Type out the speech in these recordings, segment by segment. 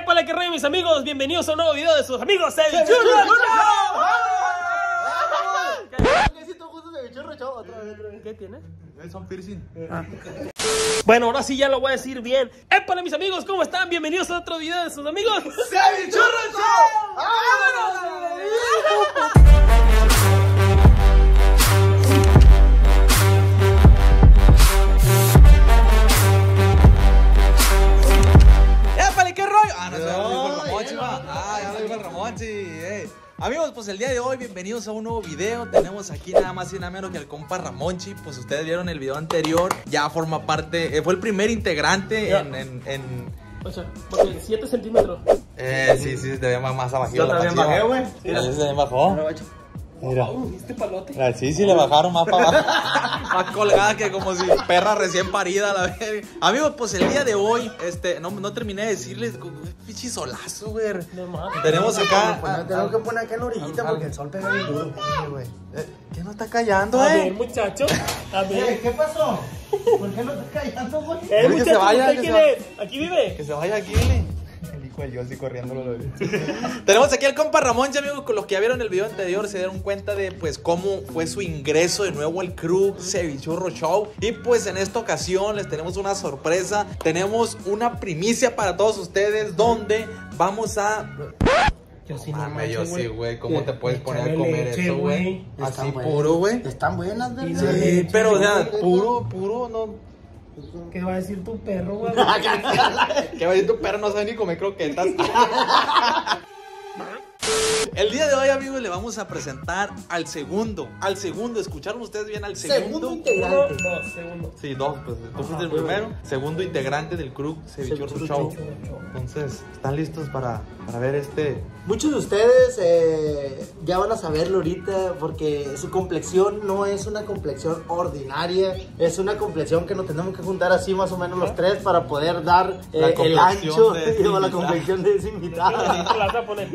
¡Épale que rey, mis amigos! Bienvenidos a un nuevo video de sus amigos El Churro ¿Qué tiene? Son piercing. Bueno, ahora sí ya lo voy a decir bien. ¡Épale, mis amigos! ¿Cómo están? Bienvenidos a otro video de sus amigos ¡Épale, no, el. Ah, ya lo dijo el. Amigos, pues el día de hoy, bienvenidos a un nuevo video. Tenemos aquí nada más y nada menos que al compa Ramonchi. Pues ustedes vieron el video anterior. Ya forma parte, eh, fue el primer integrante Ya. en. en, en- O sea, porque 7 centímetros. eh, sí, sí, te ve más, abajito. Yo también bajé, güey. Sí, se bajó. Mira. ¿Viste palote? Mira, Sí, sí, le bajaron más para abajo. más colgada que como si perra recién parida la verga. Amigos, pues el día de hoy, este, no, no terminé de decirles, pinche solazo, güey. No. Tenemos acá. Pues, tengo que poner acá en la orillita porque el sol pega bien duro. güey. Eh, ¿Qué no está callando, A ver, eh? muchacho. A ver. ¿Qué pasó? ¿Por qué no estás callando, güey? Eh, que se muchacho, vaya, ¿usted que quién se es? ¿Aquí vive? Que se vaya aquí. Yo así corriéndolo. Tenemos aquí al compa Ramón, ya amigos, con los que ya vieron el video anterior se dieron cuenta de pues cómo fue su ingreso de nuevo al crew Cevichurro Show. Y pues en esta ocasión les tenemos una sorpresa, tenemos una primicia para todos ustedes donde vamos a... Yo sí, no Mame, yo sí, güey, ¿cómo te puedes poner a comer leche, eso, güey? Así buenas. puro, güey. Están buenas, ¿verdad? Sí, Sí, pero o sea, puro, puro, no... ¿Qué va a decir tu perro, güey? Que vaya tu perro no sabe ni comer croquetas. El día de hoy, amigos, le vamos a presentar al segundo. Al segundo, ¿escucharon ustedes bien al segundo? Segundo Uno, integrante. dos, segundo. Sí, dos, pues tú fuiste el primero. Segundo integrante del crew Cevichurro Show. Show. Entonces, ¿están listos para, para ver este? Muchos de ustedes eh, ya van a saberlo ahorita porque su complexión no es una complexión ordinaria, es una complexión que nos tenemos que juntar así más o menos los tres para poder dar eh, el ancho de la complexión de ese invitado.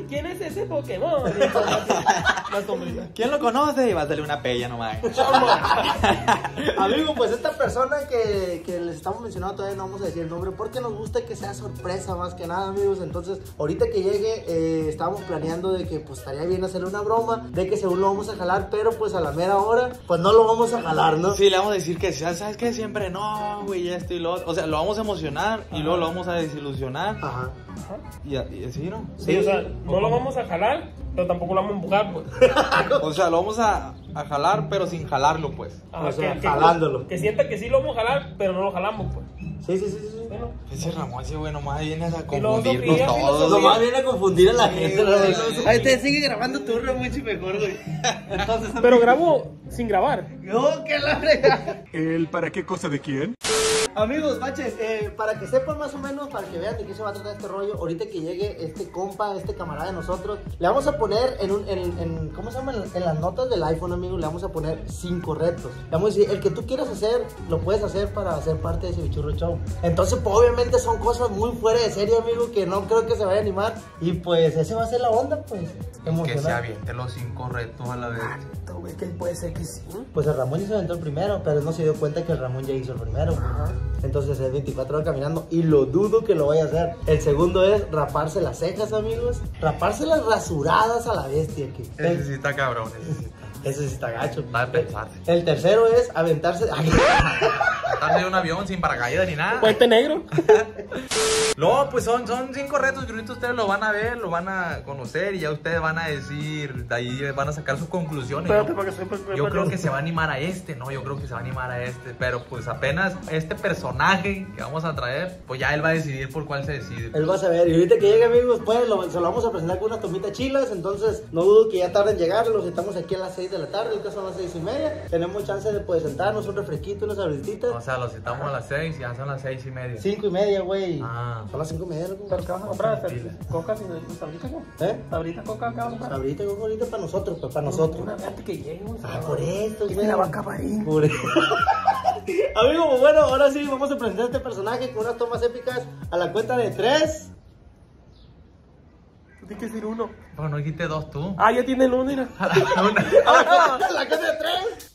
¿Quién es ese Pokémon? La sombrita. ¿Quién lo conoce? Y va a salir una pella nomás. Amigo, pues esta persona que, que les estamos mencionando todavía no vamos a decir el nombre porque nos gusta que sea sorpresa más que nada, amigos. Entonces, ahorita que llegue, eh, estábamos planeando de que pues estaría bien hacerle una broma, de que según lo vamos a jalar, pero pues a la mera hora, pues no lo vamos a jalar, ¿no? Sí, le vamos a decir que, ¿sabes qué? Siempre no, güey, esto y lo otro. O sea, lo vamos a emocionar y luego lo vamos a desilusionar. Ajá. Y, y así, ¿no? Sí, o sea, no lo vamos a jalar, pero tampoco lo vamos a empujar, pues. O sea, lo vamos a, a jalar, pero sin jalarlo, pues. Ajá, O sea, jalándolo. Que sienta que sí lo vamos a jalar, pero no lo jalamos, pues. Sí, sí, sí, sí. Bueno, Ese Ramón, ese güey, nomás vienes a Y confundirnos sonríe, todos. filosofía. Nomás viene a confundir a la gente. ¿no? Ahí te sigue grabando tu mucho mejor, güey. Entonces, pero grabo sin grabar. no, que la frega. ¿El para qué cosa de quién? Amigos, baches, eh, para que sepan más o menos, para que vean de qué se va a tratar este rollo, ahorita que llegue este compa, este camarada de nosotros, le vamos a poner en un, en, en- ¿cómo se llama? En, las notas del iPhone, amigo, le vamos a poner cinco retos. Le vamos a decir, el que tú quieras hacer, lo puedes hacer para ser parte de ese bichurro show. Entonces, pues, obviamente son cosas muy fuera de serie, amigo, que no creo que se vaya a animar. Y pues, ese va a ser la onda, pues. Que se aviente los cinco retos a la vez. Güey, que puede ser que sí. Pues el Ramón ya se aventó el primero, pero él no se dio cuenta que el Ramón ya hizo el primero. Entonces es 24 horas caminando y lo dudo que lo vaya a hacer. El segundo es raparse las cejas, amigos. Raparse las rasuradas a la bestia. Que Ese sí está cabrón, ese sí está. ese sí está gacho. Va a pensarse. El tercero es aventarse. Estar de un avión sin paracaídas ni nada. Puente negro. No, pues son, son cinco retos que ahorita ustedes lo van a ver, lo van a conocer y ya ustedes van a decir, de ahí van a sacar sus conclusiones. Espérate, ¿no? para que sepa- Yo creo que se va a animar a este, ¿no? Yo creo que se va a animar a este, pero pues apenas este personaje que vamos a traer, pues ya él va a decidir por cuál se decide. Él va a saber. Y ahorita que llegue, amigos, pues lo, se lo vamos a presentar con unas tomitas chilas. Entonces, no dudo que ya tarde en llegar. Los estamos aquí a las 6 de la tarde. Ahorita son las 6 y media. Tenemos chance de pues, sentarnos, un refresquito, unas abrititas. O sea, los citamos a las seis y ya son las seis y media. 5 y media, güey. Ah. Son las 5 y media, loco. ¿Pero qué vas a comprar? ¿Coca sabritas, no? ¿Eh? ¿Sabritas coca qué vas a comprar? Güey, ahorita para nosotros, pues para nosotros. Una vez antes que llegue, güey. Ah, por esto, güey. la vaca marín. Por eso. Amigo, pues bueno, ahora sí vamos a presentar a este personaje con unas tomas épicas a la cuenta de 3. Tú tienes que decir uno. Bueno, no dijiste dos tú. Ah, ya tiene el uno, mira. A la cuenta de 3.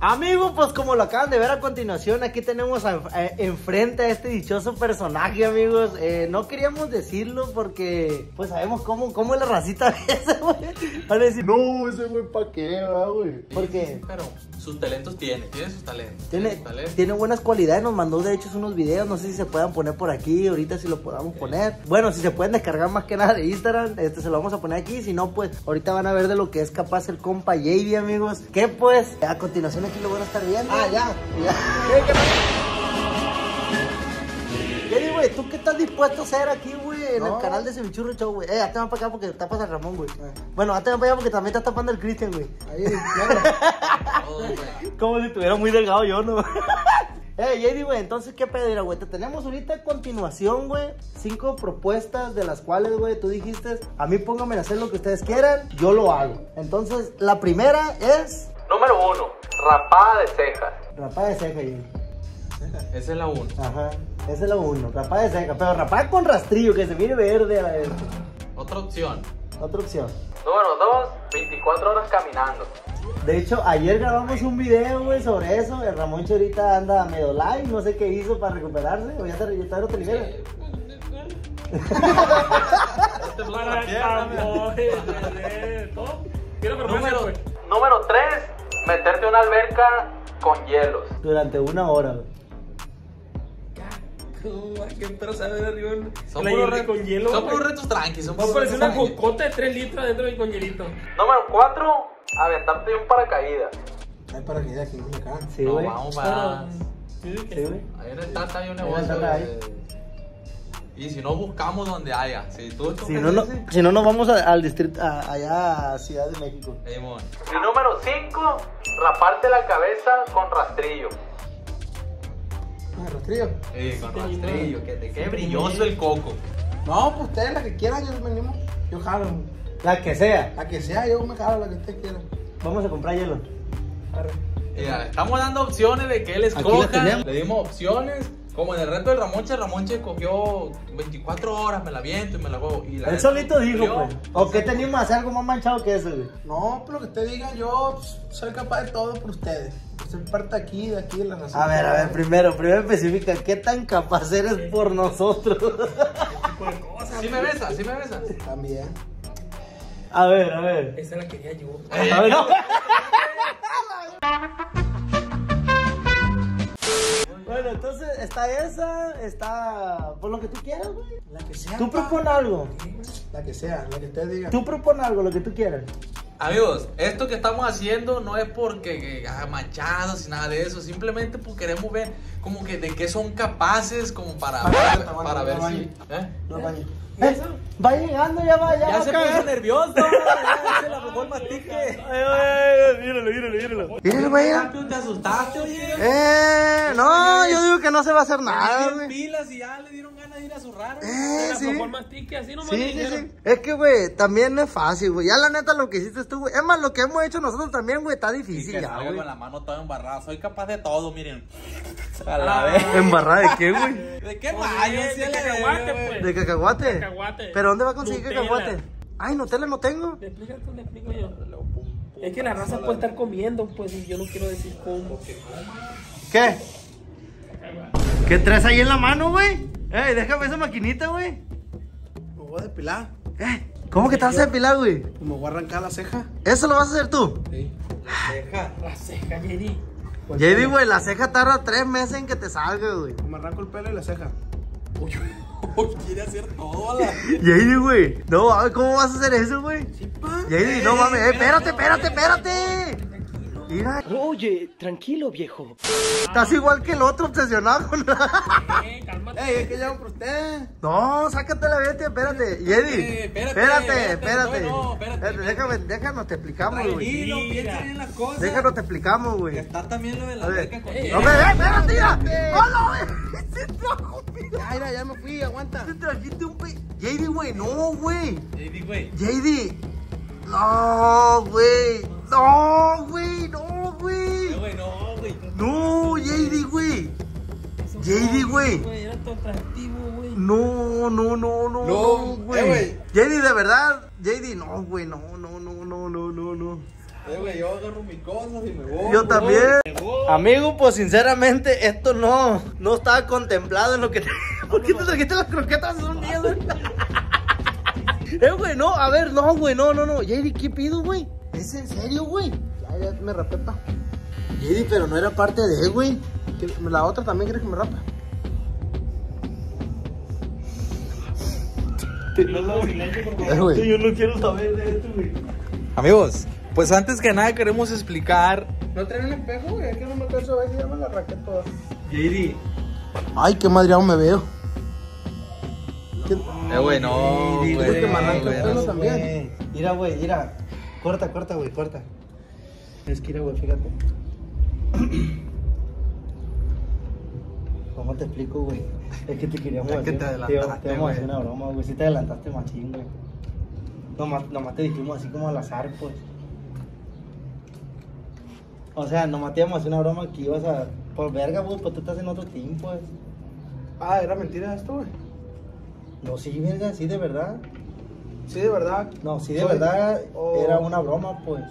Amigos, pues como lo acaban de ver a continuación, aquí tenemos a- a- enfrente a este dichoso personaje, amigos. Eh, no queríamos decirlo porque, pues sabemos cómo, cómo es la racita de ese, güey. Van a decir, no, ese güey, ¿pa' qué, va, güey? Porque Pero sus talentos tiene, tiene sus talentos. tiene, sus talentos. tiene buenas cualidades, nos mandó de hecho unos videos, no sé si se puedan poner por aquí, ahorita si lo podamos poner. Bueno, si se pueden descargar más que nada de Instagram, este se lo vamos a poner aquí, si no, pues ahorita van a ver de lo que es capaz el compa JD, amigos. Que pues, a continuación aquí lo van a estar viendo. Ah, ya. JD, güey, ¿tú qué estás dispuesto a hacer aquí, güey, en el No. canal de Cevichurro Show, güey? Eh, ya te van para acá porque tapas al Ramón, güey. Bueno, ya te van para allá porque también estás tapando el Cristian, güey. Ahí, claro. Como si estuviera muy delgado yo, ¿no? Eh, JD, güey, entonces, ¿qué pedir, güey? Te tenemos ahorita a continuación, güey, cinco propuestas de las cuales, güey, tú dijiste, a mí pónganme a hacer lo que ustedes quieran, yo lo hago. Entonces, la primera es Número uno, rapada de cejas. rapada de ceja, JD. Esa es la uno. Ajá, esa es la uno, rapada de ceja, pero rapada con rastrillo, que se mire verde a la vez. Otra opción. Otra opción. Número dos, 24 horas caminando. De hecho, ayer grabamos un video, güey, sobre eso. El Ramón ahorita anda medio live, no sé qué hizo para recuperarse. O ya está, ya está en otro nivel. Meterte en una alberca con hielos. Durante una hora, güey. ¿Qué pero sabe de arriba? Son puros retos, con hielo. son puros retos tranqui. Son Va a parecer una cocota de 3 litros dentro del con hielito. Número cuatro, aventarte de un paracaídas. Hay para que ya aquí acá. Sí, no, vamos para... sí, güey. Ahí en el Tata hay Y si no, buscamos donde haya. Si tú Si no, no, si no nos vamos a- al distrito, a- allá a Ciudad de México. Y número 5, raparte la cabeza con rastrillo. Ah, rastrillo. Sí, con rastrillo, que te quede brilloso el coco. No, pues ustedes la que quieran, yo venimos. Yo jalo. La que sea. La que sea, yo me jalo la que ustedes quieran. Vamos a comprar hielo. Arre. Mira, estamos dando opciones de que él escoja. Le dimos opciones. Como en el reto del Ramonche, Ramonche cogió 24 horas, me la viento y me la hago. Y la Él solito dijo, pues. ¿O qué hacer algo más manchado que eso, güey? No, pero lo que usted diga, yo pues, soy capaz de todo por ustedes. Soy parte aquí, de aquí, de la nación. A ver, a ver, primero, primero especifica, ¿qué tan capaz eres por nosotros? Sí me besas, sí me besas. También. a ver, a ver. Esa la quería yo. A ver, no. Bueno, entonces está esa, está por lo que tú quieras, güey. La que sea. Tú propon algo. La que sea, la que usted diga. Tú propon algo, lo que tú quieras. Amigos, esto que estamos haciendo no es porque que, ah, manchados y nada de eso, simplemente porque queremos ver como que de qué son capaces como para, para, ver si... vaya. ¿eh? No, vaya. Eh, va llegando, ya va, ya, Ya va se puso nervioso, ya se la robó el mastique. Ay, ay, ay, míralo, míralo, míralo. Míralo, güey. ¿Te asustaste, oye? Eh, no, yo digo que no se va a hacer nada, güey. pilas y ya le dieron de ir a zurrar. Eh, sí. Por mastique, así nomás. Sí, le sí, dijeron. sí. Es que, güey, también no es fácil, güey. Ya la neta lo que hiciste tú, güey. Es más, lo que hemos hecho nosotros también, güey, está difícil que ya, güey. con la mano toda embarrada. Soy capaz de todo, miren. A Ah. la vez. ¿Embarrada de qué, güey? ¿De qué rayos? de la cacahuate, pues. ¿De cacahuate? Cacahuate. ¿Pero dónde va a conseguir Nutella. cacahuate? Ay, Nutella no tengo. Le explico tú, le explico yo. Es que la raza puede estar comiendo, pues, y yo no quiero decir cómo. ¿Qué? ¿Qué traes ahí en la mano, güey? Ey, déjame esa maquinita, güey. Me voy a depilar. Eh, ¿cómo que te vas a depilar, güey? Me voy a arrancar la ceja. ¿Eso lo vas a hacer tú? Sí. La ceja, Jerry. JD, güey, la ceja tarda tres meses en que te salga, güey. Me arranco el pelo y la ceja. Quiere hacer todo, la. JD, güey. No, ¿cómo vas a hacer eso, güey? JD, no mames. Eh, espérate, espérate, espérate. Mira, Oye, tranquilo, viejo. estás igual que el otro obsesionado con Eh, cálmate. Ey, es que llamo por usted. No, sácate la bestia, espérate. Yedi, Eh, espérate, espérate, espérate, espérate. no, no, espérate. Déjame, déjanos te explicamos, güey. Tranquilo, piensa bien las cosas. Déjanos te explicamos, güey. Está también lo de la A ver. beca con No me ve, espérate, ya. ¡Hola, güey! Se trajo, mira. Ya, mira, ya me fui, aguanta. Te trajiste un pe... JD, güey, no, güey. JD, güey. JD. No, güey. No, güey, no, güey. Eh, güey, no, güey. No, JD, güey. JD, güey. Güey, era tu atractivo, güey. No, no, no, no, No, no, eh, güey. JD, de verdad. JD, no, güey, no, no, no, no, no, no, no. Eh, güey, yo agarro mi cosa y me voy. Yo también. Amigo, pues sinceramente, esto no, no estaba contemplado en lo que te... ¿Por qué te trajiste las croquetas un día, güey? Eh, güey, no, a ver, no, güey, no, no, no. JD, ¿qué pido, güey? ¿Es en serio, güey? Ya, ya me rapé, pa. JD, pero no era parte de, güey. ¿Qué- ¿La otra también quiere que me rape? Eh. Yo no quiero saber de esto, güey. Amigos, pues antes que nada queremos explicar. ¿No traen un espejo, güey? Es que no me alcanzo a ver si ya me la raqué toda. JD, Ay, qué madreado me veo. Eh, güey, no. Güey, Mira, güey, mira. Corta, corta, güey, corta. Es que, mira, güey, fíjate. ¿Cómo te explico, güey? Es que te queríamos Es que hacer- te adelantaste, Te hacer una broma, güey. Si te adelantaste machín, güey. Nomás, nomás te dijimos así como al azar, pues. O sea, nomás te íbamos a hacer una broma que ibas a... Por verga, güey, pues tú estás en otro team, pues. Ah, ¿era mentira esto, güey? No, sí, verga, sí, de verdad. Sí, de verdad. No, sí, de Soy- verdad o- era una broma, pues.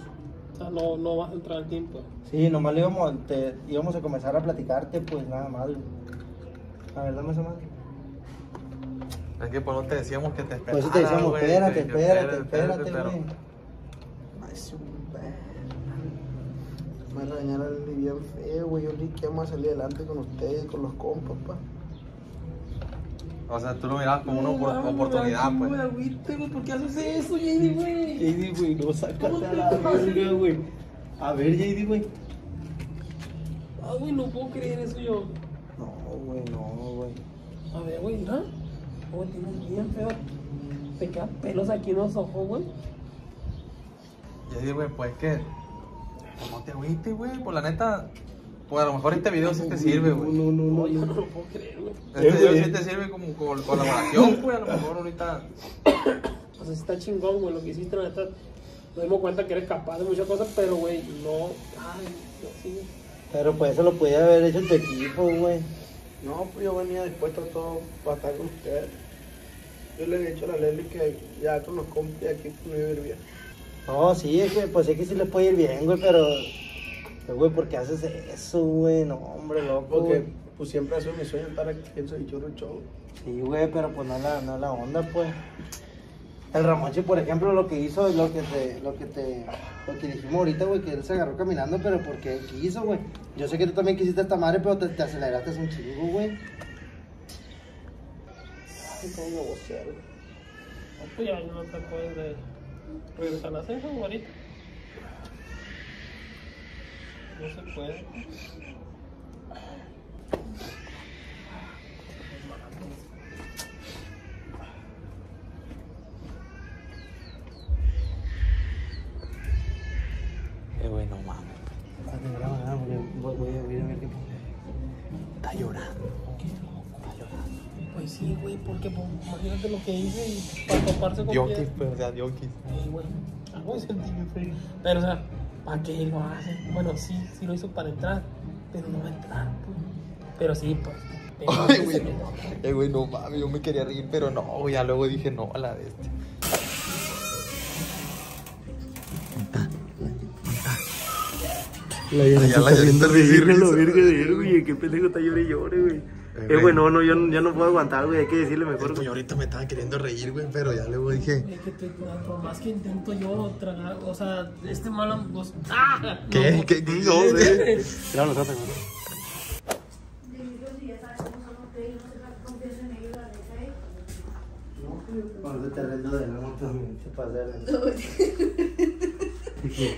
o sea, no, no vas a entrar al tiempo. Sí, nomás le íbamos, te, íbamos a comenzar a platicarte, pues nada más. güey. A ver, dame esa madre. Es que por no te decíamos que te Por esperaras. eso te decíamos, güey, espérate, que- que espérate, espérate, pero- güey. Ay, su Me regañaron bien feo, güey. Yo ni qué más salir adelante con ustedes, con los compas, pa. O sea, tú lo mirabas como una opor- oportunidad, pues. ¿Por qué haces eso, JD, güey? JD, güey, no sácate ¿Cómo a la verga, güey. A ver, JD, güey. Ah, güey, no puedo creer eso yo. No, güey, no, güey. A ver, güey, mira. Güey, tienes bien feo. Te quedan pelos aquí en los ojos, güey. Ahí, güey, pues que. pues, No te agüites, güey. Por la neta. Pues a lo mejor este video sí te sirve, güey. No, no, no. No, yo no lo puedo creer, güey. Este Eh, video güey. sí te sirve como col- colaboración, güey. A lo mejor ahorita. O sea, sí está chingón, güey, lo que hiciste, la neta. Nos dimos cuenta que eres capaz de muchas cosas, pero, güey, no. Ay, no, sí. Pero pues eso lo podía haber hecho en tu equipo, güey. No, pues yo venía dispuesto a todo para estar con ustedes. Yo le he dicho a la Leli que ya con los compas de aquí pues, no iba a ir bien. No, sí, es que, pues es que sí le puede ir bien, güey, pero... pero, Güey, ¿por qué haces eso, güey? No, hombre, loco, Porque güey. pues siempre ha sido mi sueño estar aquí en Soy Show. Sí, güey, pero pues no la, no es la onda, pues. El Ramonche, por ejemplo, lo que hizo, lo que te, lo que te, lo que dijimos ahorita, güey, que él se agarró caminando, pero porque él quiso, güey. Yo sé que tú también quisiste esta madre, pero te, te aceleraste un chingo, güey. Ay, cómo me vocea, güey. No, pues ya no te puedes de regresar a hacer eso, ahorita. No se puede. Eh, güey, no mames. Voy, voy a voy a ver qué Está llorando. Pues sí, güey, porque pues, imagínate lo que hice y para toparse con Diokis, pues, o sea, Diokis. Sí, güey. Algo de sentimiento. Pero, o sea, ¿para qué lo hace? Bueno, sí, sí lo hizo para entrar, pero no va a entrar, pues. Pero sí, pues. Ay, güey. Eh, no mames. Yo me quería reír, pero no, güey. Ya luego dije no a la bestia. La Ya la la risa. verga de él, güey. Qué pendejo está llore y llore, güey. Eh, güey. güey, no, no, yo ya no puedo aguantar, güey. Hay que decirle mejor. Pues yo ahorita me estaba queriendo reír, güey, pero ya luego dije. Es que te- por más que intento yo tragar, o sea, este mal pues, ¡ah! ¿Qué? No, ¿Qué? ¿Qué? No, güey. Mira, nosotros, güey. Cuando te terreno de la moto, se pasa.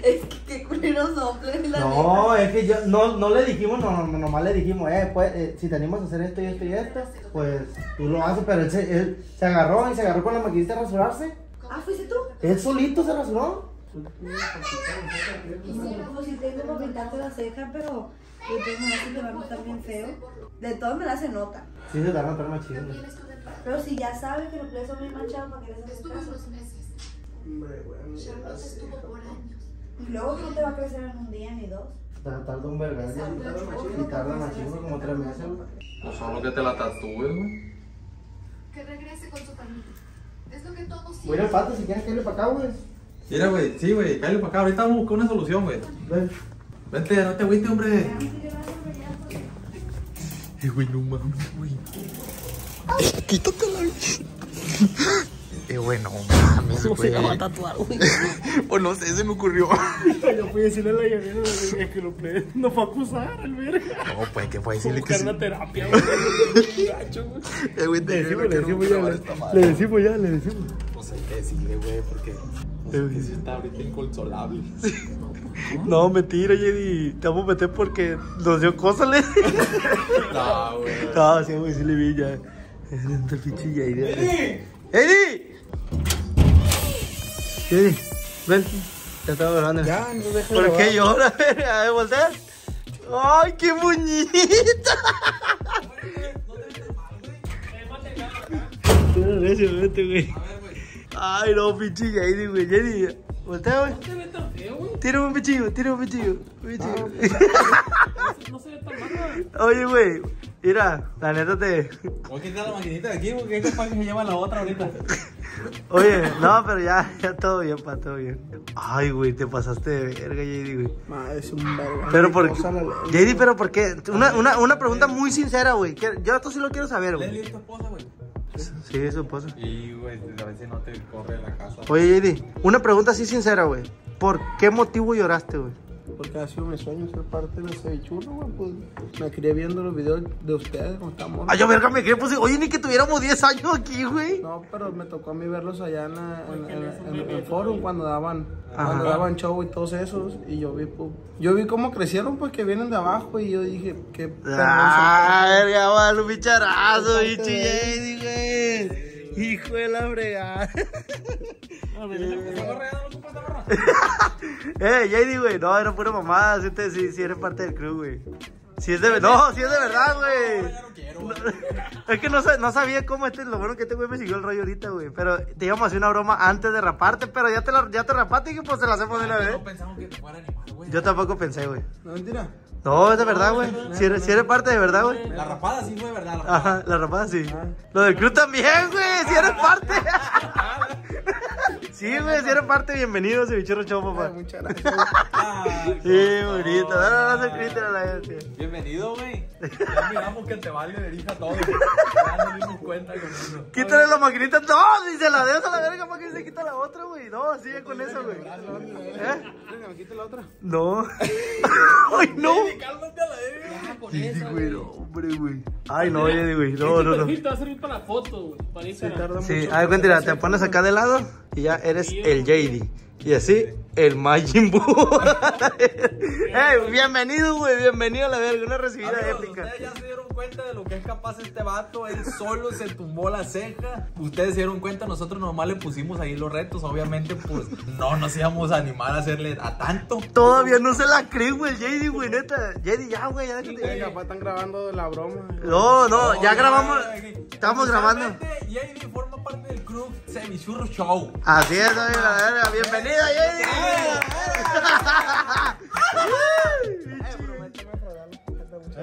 Es que qué culeros la No, es que yo, no, no le dijimos, no, no, nomás le dijimos, eh, pues, eh, si tenemos que hacer esto y esto y esto, pues tú lo haces, pero él se, él se agarró y se agarró con la maquinita a rasurarse. Ah, ¿fuiste tú? Él solito se rasuró. Y sí, pues si tengo para pintarte la ceja, pero sí te va a notar bien feo. De todas maneras se nota. Sí, se te va a notar más chido. Pero si ya sabes que los pies son bien manchados, ¿para qué les haces caso? Hombre, güey, no sé, la ceja. Y luego no te va a crecer en un día ni dos. Tarda un vergal. Y tarda más chido, como tres meses, güey. No solo que te la tatúes, güey. Que regrese con su familia. Es lo que todos Voy a ir al pato si quieres irle para acá, güey. Mira, güey, sí, güey, cállate para acá. Ahorita vamos a buscar una solución, güey. Ven. Vente, no te agüites, hombre. Eh, güey, no mames, güey. Quítate la Eh, güey, no mames, güey. va a tatuar, güey. O no sé, se me ocurrió. Yo fui a decirle a la llanera es que lo plebe no fue a acusar al verga. No, pues, que fue decirle que una terapia, güey. Güey. Te no grabar esta madre. Le decimos ya, le decimos. Pues hay que decirle, güey, porque. Está ahorita inconsolable. No, mentira, Jenny. Te vamos a meter porque nos dio cosas, le. No, güey. No, sí, güey, sí le vi ya. Es el pinche Jenny. ¡Eddie! Jenny, ven. Ya estaba grabando. Ya, no deja ¿Por qué llora? A ver, voltea. ¡Ay, qué bonita! Eres necio, vete, güey. Ay, no, pinche Jenny, güey. Jenny, voltea, güey. No tan feo, güey. Tírame un pichillo, tírame un pichillo. un pichillo. No se ve tan malo, güey. Oye, güey, mira, la neta te. Voy a quitar la maquinita de aquí porque es capaz que se lleva la otra ahorita. Oye, no, pero ya, ya todo bien, pa, todo bien. Ay, güey, te pasaste de verga, JD, güey. Ma, es un verga. Pero por ley. JD, pero por qué? Una, una, una pregunta muy sincera, güey. Yo esto sí lo quiero saber, Leslie güey. es tu esposa, güey. Sí, es su esposa. Y, güey, a veces no te corre la casa. Oye, JD, una pregunta así sincera, güey. ¿Por qué motivo lloraste, güey? Porque ha sido mi sueño ser parte de ese churro, güey. Pues me crié viendo los videos de ustedes cuando estamos. Ay, yo verga, me quedé, pues, oye, ni que tuviéramos 10 años aquí, güey. No, pero me tocó a mí verlos allá en, la- en, en- en- en el foro cuando daban, Ajá. cuando daban show y todos esos. Y yo vi, pues, yo vi cómo crecieron, pues que vienen de abajo. Y yo dije, qué Ah, verga, vale, un bicharazo, bichi JD, güey. Hijo de la fregada. Eh, JD, güey, no, era pura mamada, si, te, si, si eres parte del crew, güey. Si es de no, si es de verdad, güey. Es que no, no sabía cómo este, lo bueno que este güey me siguió el rollo ahorita, güey. Pero te íbamos a hacer una broma antes de raparte, pero ya te, la, ya te rapaste y que pues se la hacemos de una vez. No pensamos que te fuera animal, güey. Yo tampoco pensé, güey. No, mentira. No, es de verdad, güey. Si eres, si eres parte de verdad, güey. La rapada sí fue verdad, la rapada. Ajá, la rapada sí. Lo del club también, güey. Si eres parte. Sí, güey, si eres parte, bienvenido a Cevichero Show, Ay, papá. muchas gracias. Ay, Sí, no. bonito. Dale, dale, dale, Cristian a la gente. Bienvenido, güey. Ya miramos que te vale de hija todo. Ya nos dimos cuenta con eso. Quítale la maquinita. No, si se la dejas a la verga para que se quita la otra, güey. No, sigue con eso, güey. ¿Eh? Venga, me quito la otra. No. Ay, no. Cálmate a la verga. Con Sí, esa, güey, güey. no, hombre, güey. Ay, no, oye, güey. No, no, no. te va a servir para la foto, güey. Para Instagram. Sí, a ver, cuéntale, te pones acá de lado y ya eres el JD. Y así, el Majin Buu. Ey, bienvenido, güey, bienvenido a la verga, una recibida épica. Cuenta de lo que es capaz este vato. Él solo se tumbó la ceja. Ustedes se dieron cuenta, nosotros nomás le pusimos ahí los retos. Obviamente, pues no nos íbamos a animar a hacerle a tanto. Todavía no se la cree, güey, el JD, güey, neta. JD, ya, güey, ya déjate. Venga, papá, están grabando la broma. No, no, ya grabamos. Estamos grabando. JD forma parte del crew Semichurro Show. Así es, la verga. Bienvenida,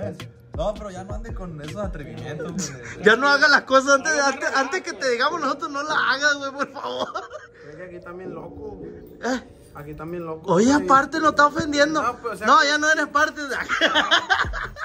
JD. No, pero ya no ande con esos atrevimientos, güey. Ya no hagas las cosas antes, de- antes, antes que te digamos nosotros, no las hagas, güey, por favor. Es que aquí están bien locos. Eh, Aquí están bien locos. Oye, güey. aparte nos está ofendiendo. No, pues, o sea No, que- ya no eres parte de.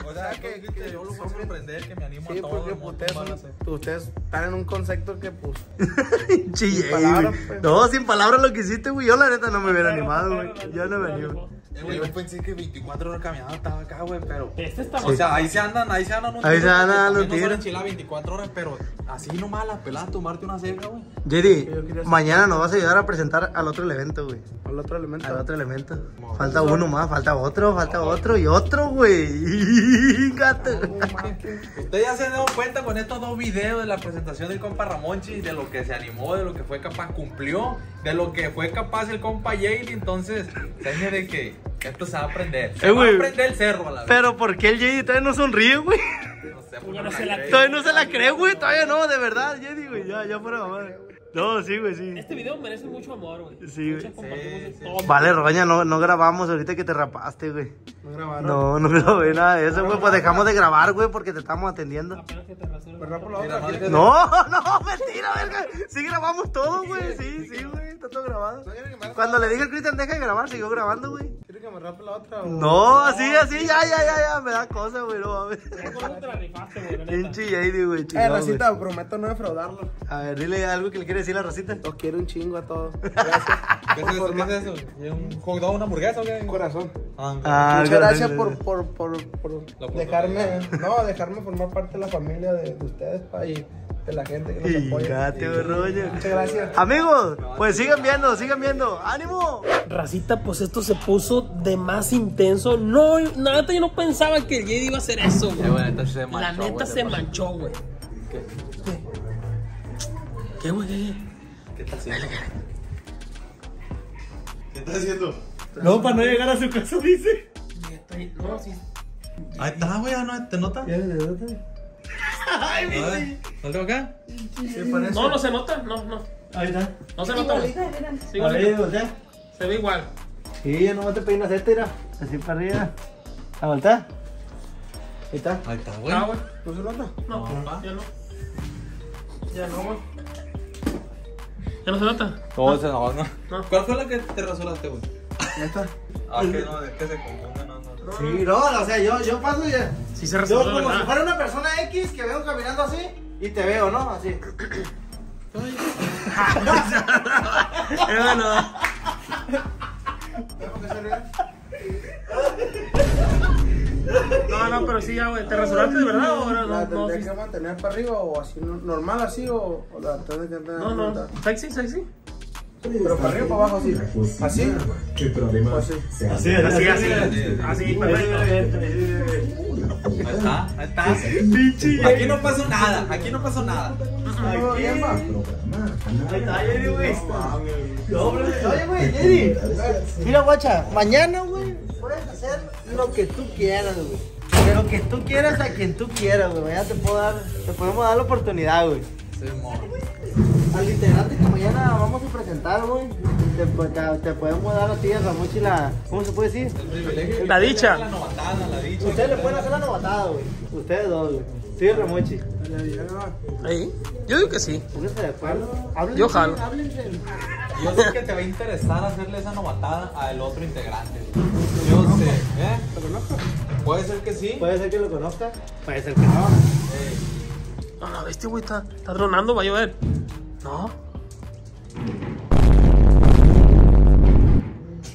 O sea, que, que yo lo puedo sorprender, que me animo Sí, a todo. porque no pues, ustedes, tomar son- la- ustedes están en un concepto que pues Chille, palabras, güey. pues. No, sin palabras lo que hiciste, güey. Yo la neta no me hubiera animado, güey. Yo no me animo. Eh, güey, yo pensé que 24 horas caminando estaba acá, güey, pero. Este está O sea, ahí se andan, ahí se andan un Ahí se andan los no tiros. son enchiladas 24 horas, pero así nomás las peladas, tomarte una ceja, güey. Jerry, mañana nos vas a ayudar a presentar al otro evento, güey. al otro elemento. Al otro elemento. Falta uno más, falta otro, falta otro y otro, güey. Gato. Ustedes ya se han dado cuenta con estos dos videos de la presentación del compa Ramonchi, de lo que se animó, de lo que fue capaz cumplió, de lo que fue capaz el compa Jaylee. Entonces, señor de que esto se va a aprender. Se Eh, va a aprender el cerro a la vez. Pero ¿por qué el JD todavía no sonríe, güey? No sé, no se la cree. Todavía no se la cree, güey. Todavía no, de verdad, JD, güey. Ya, ya fuera mamá. No, sí, güey, sí. Este video merece mucho amor, güey. Sí, güey. Sí, sí. Vale, Roña, no, no grabamos ahorita que te rapaste, güey. No grabaron. No, no grabé nada de eso, güey. Pues dejamos de grabar, güey, porque te estamos atendiendo. Apenas que te no, No, no, mentira, verga. Sí grabamos todo, güey. Sí, sí, güey. Está todo grabado. ¿No quiere que me rape Cuando le dije al Cristian deja de grabar, siguió grabando, güey. ¿Quiere que me rape la otra? o- No, así, así, ya, ya, ya, ya, me da cosa, güey, no mames. ¿Cómo te la rifaste, güey? Pinche JD, güey, Eh, güey. Racita, prometo no defraudarlo. A ver, dile algo que le quiere decir a la Rosita. Los quiero un chingo a todos. Gracias. ¿Qué es eso? ¿Qué es eso? ¿Y ¿Un hot dog, una hamburguesa o qué? Corazón. Ah, Ah, Muchas gracias por, por, por, por dejarme, no, dejarme formar parte de la familia de, de ustedes, pa, y de la gente que nos apoya. Rollo. Muchas gracias. Amigos, pues sigan viendo, sigan viendo. ¡Ánimo! Racita, pues esto se puso de más intenso. No, nada, yo no pensaba que el Jedi iba a hacer eso, güey. bueno, entonces se La neta güey, se manchó. güey. ¿Qué, güey? ¿Qué? ¿Qué está haciendo? ¿Qué está haciendo? No, para no llegar a su casa, dice. qué? Estoy- No, sí. Ahí está, güey, ¿no? ¿te nota? Ay, mi A ver, ¿No tengo acá? No, no se nota. No, no. Ahí está. No se nota. güey. Igualita, mira. Sí, A ver, igualito. voltea. Se ve igual. Sí, ya nomás te peinas este, mira. Así para arriba. ¿A voltear? Ahí está. Ahí está, güey. Ah, güey. ¿No se nota? No, pa. ya no. Ya no, güey. ¿Ya no se nota? No, no, no. No. ¿Cuál fue la que te rasuraste, güey? Ya está. Ah, que no, es que se confunde, no, no. Sí, no, o sea, yo, yo paso ya. Sí se Yo resolvió, como si fuera una persona X que vengo caminando así y te veo, ¿no? Así. Eh, bueno. No, no, pero sí, ya, güey. ¿Te rasuraste de verdad o ¿La no? No, tendré sí. que mantener para arriba o así no- normal así o, o la tendré que tener No, no. Sexy, sexy. Pero para arriba o para abajo así. ¿Así? O así. Así, Así, así. Así, perfecto. Ahí está, ahí está. Aquí no pasó nada, aquí no pasó nada. ¿Todo bien, pa? Ahí está, Jerry, güey. Oye, güey, Jerry. Mira, guacha, mañana, güey, puedes hacer lo que tú quieras, güey. De lo que tú quieras a quien tú quieras, güey. Mañana te puedo dar, te podemos dar la oportunidad, güey. Sí, morro. Al integrante que mañana vamos a presentar, güey. Te, te- te podemos dar a ti, a Ramuchi, la. ¿Cómo se puede decir? El privilegio. La dicha. La novatada, la dicha. Ustedes le pueden hacer la novatada, güey. Ustedes dos, güey. Sí, Ramuchi. Ahí. Yo digo que sí. Pónganse de acuerdo. Háblense, Yo jalo. Háblense. Yo sé que te va a interesar hacerle esa novatada al otro integrante. Yo sé, ¿eh? Puede ser que sí. Puede ser que lo conozca, puede ser que no. No, la bestia, güey, está, está tronando, va a llover. な？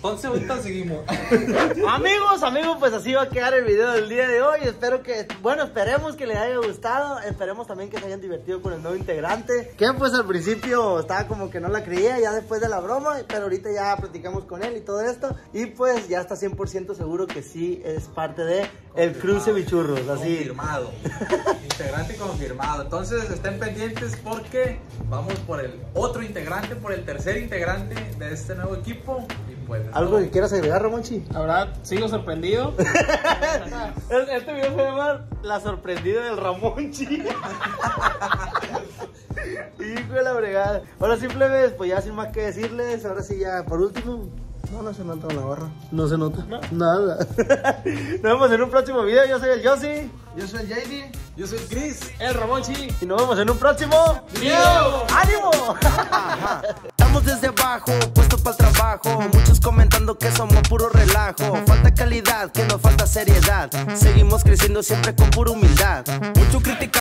11 segundos seguimos. amigos, amigos, pues así va a quedar el video del día de hoy. Espero que, bueno, esperemos que les haya gustado. Esperemos también que se hayan divertido con el nuevo integrante. Que pues al principio estaba como que no la creía, ya después de la broma. Pero ahorita ya platicamos con él y todo esto. Y pues ya está 100% seguro que sí es parte de el cruce bichurros. Así. Confirmado. integrante confirmado. Entonces estén pendientes porque vamos por el otro integrante, por el tercer integrante de este nuevo equipo. ¿Algo que quieras agregar, Ramonchi? La verdad, sigo sorprendido. Este video se llama La sorprendida del Ramonchi. Hijo de la bregada. Ahora simplemente, pues ya sin más que decirles, ahora sí ya, por último, no, no se nota la barra. No se nota. Nada. Nos vemos en un próximo video. Yo soy el Yossi. Yo soy el JD. Yo soy Chris. El Ramonchi. Y nos vemos en un próximo video. ¡Ánimo! Estamos desde abajo, puesto para el trabajo. Muchos comentando que somos puro relajo. Falta calidad, que nos falta seriedad. Seguimos creciendo siempre con pura humildad. Mucho crítica.